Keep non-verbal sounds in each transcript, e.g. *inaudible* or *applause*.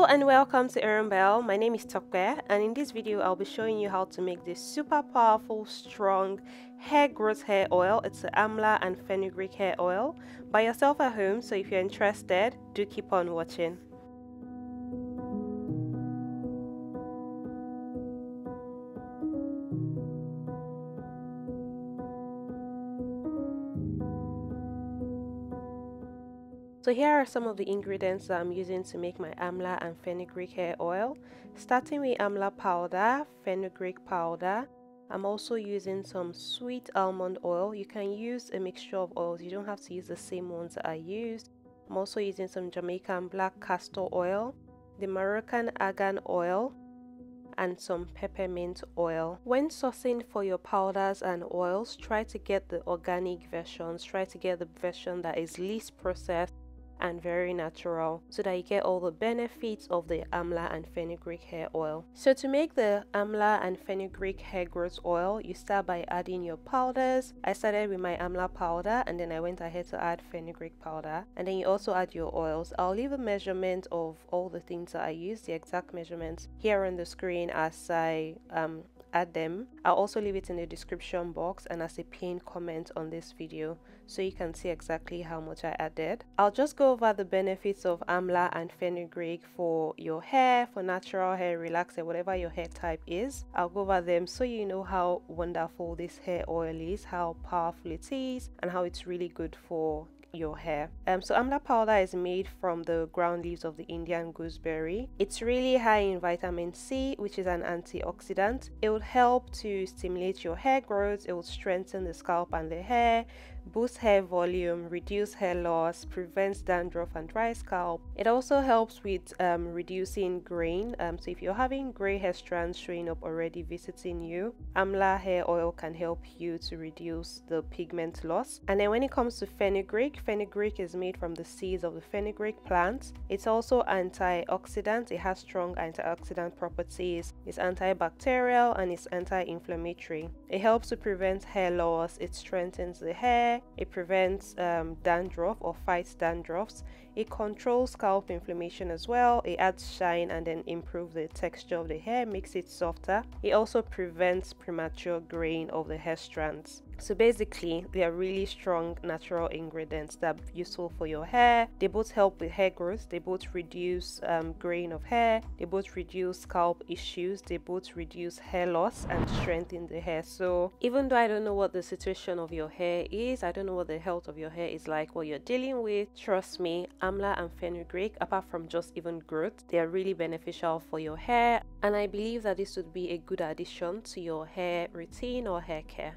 Hello and welcome to Irunbelle. My name is Tope and in this video I'll be showing you how to make this super powerful, strong hair growth hair oil. It's the Amla and Fenugreek hair oil by yourself at home so if you're interested, do keep on watching. So here are some of the ingredients that I'm using to make my amla and fenugreek hair oil. Starting with amla powder, fenugreek powder. I'm also using some sweet almond oil. You can use a mixture of oils. You don't have to use the same ones that I used. I'm also using some Jamaican black castor oil, the Moroccan argan oil, and some peppermint oil. When sourcing for your powders and oils, try to get the organic versions. Try to get the version that is least processed and very natural so that you get all the benefits of the amla and fenugreek hair oil. So to make the amla and fenugreek hair growth oil, you start by adding your powders. I started with my amla powder and then I went ahead to add fenugreek powder and then you also add your oils. I'll leave a measurement of all the things that I use, the exact measurements here on the screen as I um, add them. I'll also leave it in the description box and as a pinned comment on this video so you can see exactly how much I added. I'll just go over the benefits of amla and fenugreek for your hair, for natural hair relaxer, whatever your hair type is. I'll go over them so you know how wonderful this hair oil is, how powerful it is, and how it's really good for your hair. Um, so amla powder is made from the ground leaves of the Indian gooseberry. It's really high in vitamin C, which is an antioxidant. It will help to stimulate your hair growth. It will strengthen the scalp and the hair, boost hair volume, reduce hair loss, prevents dandruff and dry scalp. It also helps with um, reducing grain. Um, so if you're having gray hair strands showing up already visiting you, Amla hair oil can help you to reduce the pigment loss. And then when it comes to fenugreek, fenugreek is made from the seeds of the fenugreek plant. It's also antioxidant. It has strong antioxidant properties. It's antibacterial and it's anti-inflammatory. It helps to prevent hair loss. It strengthens the hair it prevents um, dandruff or fights dandruffs. It controls scalp inflammation as well. It adds shine and then improves the texture of the hair, makes it softer. It also prevents premature graying of the hair strands. So basically, they are really strong natural ingredients that are useful for your hair. They both help with hair growth, they both reduce um, graying of hair, they both reduce scalp issues, they both reduce hair loss and strengthen the hair. So even though I don't know what the situation of your hair is, I don't know what the health of your hair is like, what you're dealing with, trust me, amla and fenugreek, apart from just even growth, they are really beneficial for your hair. And I believe that this would be a good addition to your hair routine or hair care.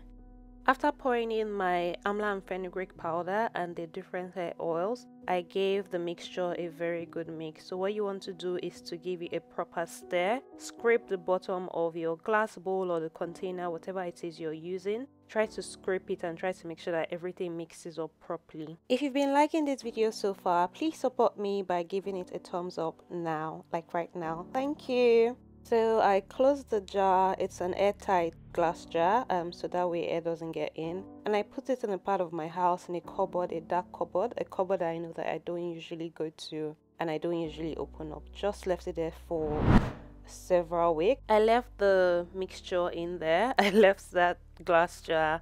After pouring in my amla and fenugreek powder and the different hair oils, I gave the mixture a very good mix. So what you want to do is to give it a proper stir. Scrape the bottom of your glass bowl or the container, whatever it is you're using. Try to scrape it and try to make sure that everything mixes up properly. If you've been liking this video so far, please support me by giving it a thumbs up now, like right now. Thank you. So I closed the jar. It's an airtight glass jar, um, so that way air doesn't get in. And I put it in a part of my house in a cupboard, a dark cupboard, a cupboard I know that I don't usually go to and I don't usually open up. Just left it there for several weeks. I left the mixture in there. *laughs* I left that glass jar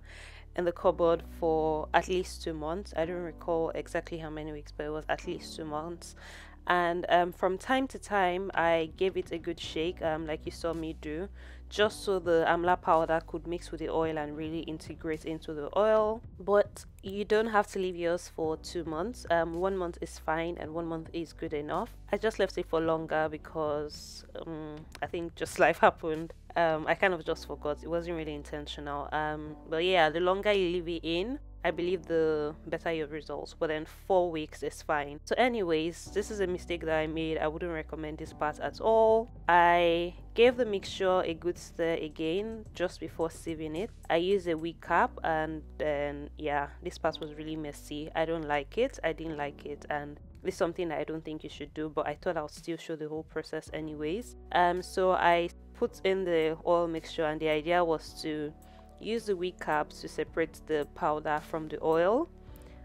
in the cupboard for at least two months. I don't recall exactly how many weeks, but it was at least two months and um, from time to time I gave it a good shake um, like you saw me do just so the amla powder could mix with the oil and really integrate into the oil. But you don't have to leave yours for two months. Um, one month is fine and one month is good enough. I just left it for longer because um, I think just *laughs* life happened. Um, I kind of just forgot. It wasn't really intentional. Um, but yeah the longer you leave it in I believe the better your results, but then four weeks is fine. So anyways, this is a mistake that I made. I wouldn't recommend this part at all. I gave the mixture a good stir again just before sieving it. I used a wig cap and then yeah, this part was really messy. I don't like it. I didn't like it and this is something that I don't think you should do, but I thought I'll still show the whole process anyways. Um, so I put in the oil mixture and the idea was to Use the wig caps to separate the powder from the oil.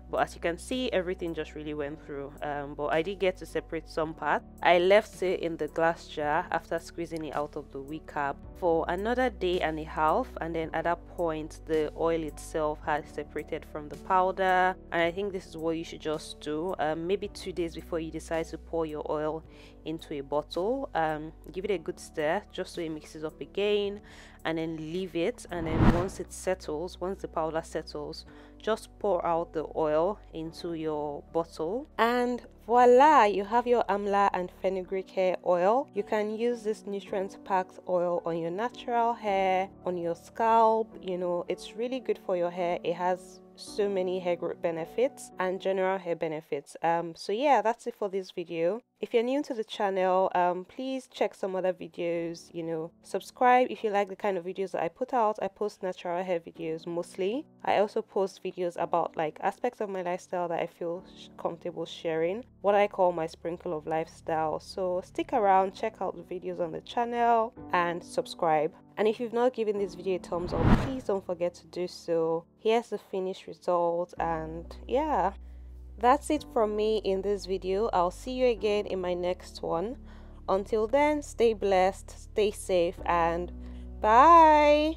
But as you can see everything just really went through. Um, but I did get to separate some part. I left it in the glass jar after squeezing it out of the wig cap for another day and a half. And then at that point the oil itself had separated from the powder. And I think this is what you should just do. Um, maybe two days before you decide to pour your oil into a bottle. Um, give it a good stir just so it mixes up again and then leave it and then once it settles once the powder settles just pour out the oil into your bottle. And voila you have your amla and fenugreek hair oil. You can use this nutrient packed oil on your natural hair on your scalp. You know it's really good for your hair. It has so many hair growth benefits and general hair benefits. Um so yeah that's it for this video if you're new to the channel um please check some other videos you know. Subscribe if you like the kind of videos that i put out. I post natural hair videos mostly. I also post videos about like aspects of my lifestyle that i feel comfortable sharing. What i call my sprinkle of lifestyle. So stick around check out the videos on the channel and subscribe. And if you've not given this video a thumbs up please don't forget to do so. Here's the finished result and yeah that's it from me in this video. I'll see you again in my next one. Until then stay blessed stay safe and bye